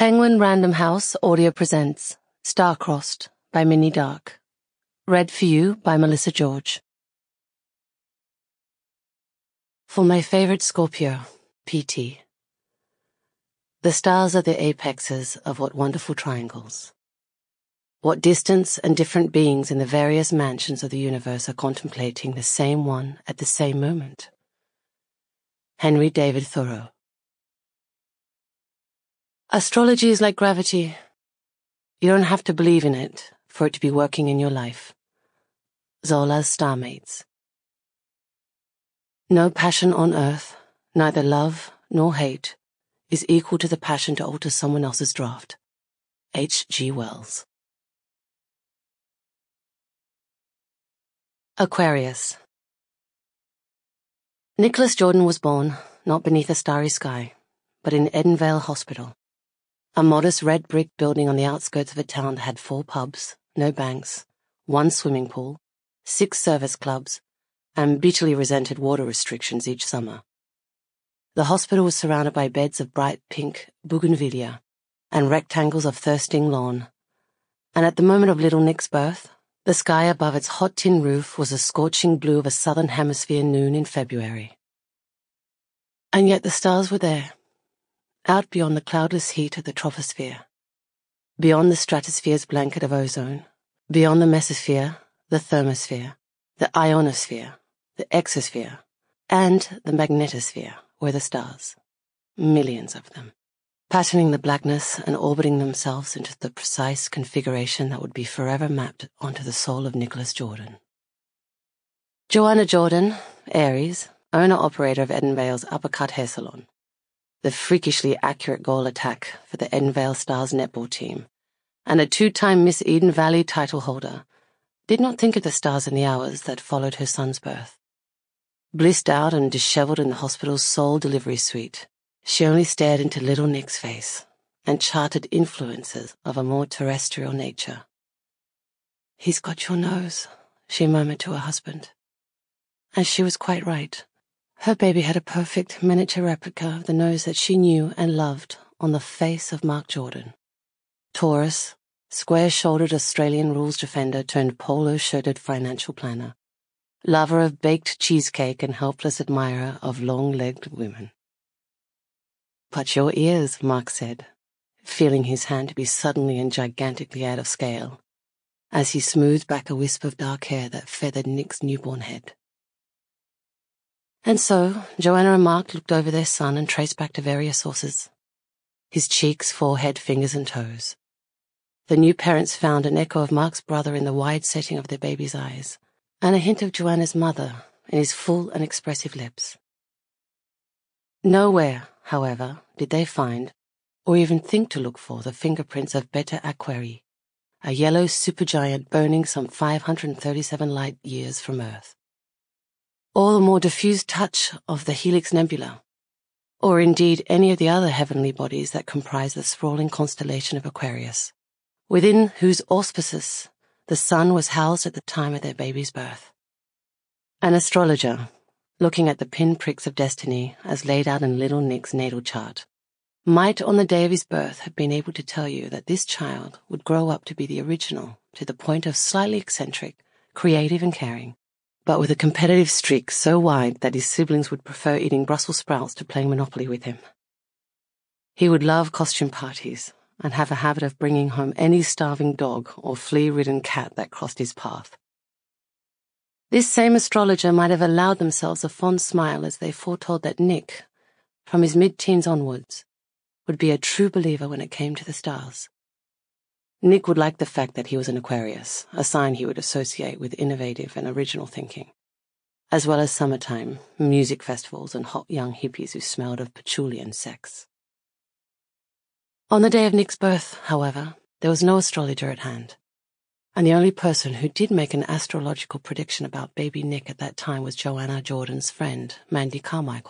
Penguin Random House audio presents Star-Crossed by Minnie Darke. Read for you by Melissa George. For my favorite Scorpio, PT. The stars are the apexes of what wonderful triangles. What distance and different beings in the various mansions of the universe are contemplating the same one at the same moment. Henry David Thoreau. Astrology is like gravity. You don't have to believe in it for it to be working in your life. Zola's Starmates. No passion on earth, neither love nor hate, is equal to the passion to alter someone else's draft. H. G. Wells. Aquarius. Nicholas Jordan was born not beneath a starry sky, but in Edenvale Hospital a modest red brick building on the outskirts of a town that had four pubs, no banks, one swimming pool, six service clubs, and bitterly resented water restrictions each summer. The hospital was surrounded by beds of bright pink bougainvillea and rectangles of thirsting lawn. And at the moment of little Nick's birth, the sky above its hot tin roof was the scorching blue of a southern hemisphere noon in February. And yet the stars were there out beyond the cloudless heat of the troposphere, beyond the stratosphere's blanket of ozone, beyond the mesosphere, the thermosphere, the ionosphere, the exosphere, and the magnetosphere were the stars, millions of them, patterning the blackness and orbiting themselves into the precise configuration that would be forever mapped onto the soul of Nicholas Jordan. Joanna Jordan, Aries, owner-operator of Edenvale's Uppercut Hair Salon, the freakishly accurate goal attack for the Edenvale Stars netball team, and a two-time Miss Eden Valley title holder, did not think of the stars in the hours that followed her son's birth. Blissed out and disheveled in the hospital's sole delivery suite, she only stared into little Nick's face and charted influences of a more terrestrial nature. He's got your nose, she murmured to her husband. And she was quite right. Her baby had a perfect miniature replica of the nose that she knew and loved on the face of Mark Jordan. Taurus, square-shouldered Australian rules defender turned polo-shirted financial planner, lover of baked cheesecake and helpless admirer of long-legged women. But your ears, Mark said, feeling his hand to be suddenly and gigantically out of scale, as he smoothed back a wisp of dark hair that feathered Nick's newborn head. And so, Joanna and Mark looked over their son and traced back to various sources. His cheeks, forehead, fingers, and toes. The new parents found an echo of Mark's brother in the wide setting of their baby's eyes, and a hint of Joanna's mother in his full and expressive lips. Nowhere, however, did they find, or even think to look for, the fingerprints of Beta Aquarii, a yellow supergiant burning some 537 light years from Earth or the more diffused touch of the Helix Nebula, or indeed any of the other heavenly bodies that comprise the sprawling constellation of Aquarius, within whose auspices the sun was housed at the time of their baby's birth. An astrologer, looking at the pinpricks of destiny as laid out in little Nick's natal chart, might on the day of his birth have been able to tell you that this child would grow up to be the original to the point of slightly eccentric, creative and caring, but with a competitive streak so wide that his siblings would prefer eating Brussels sprouts to playing Monopoly with him. He would love costume parties and have a habit of bringing home any starving dog or flea-ridden cat that crossed his path. This same astrologer might have allowed themselves a fond smile as they foretold that Nick, from his mid-teens onwards, would be a true believer when it came to the stars. Nick would like the fact that he was an Aquarius, a sign he would associate with innovative and original thinking, as well as summertime, music festivals, and hot young hippies who smelled of patchouli and sex. On the day of Nick's birth, however, there was no astrologer at hand, and the only person who did make an astrological prediction about baby Nick at that time was Joanna Jordan's friend, Mandy Carmichael.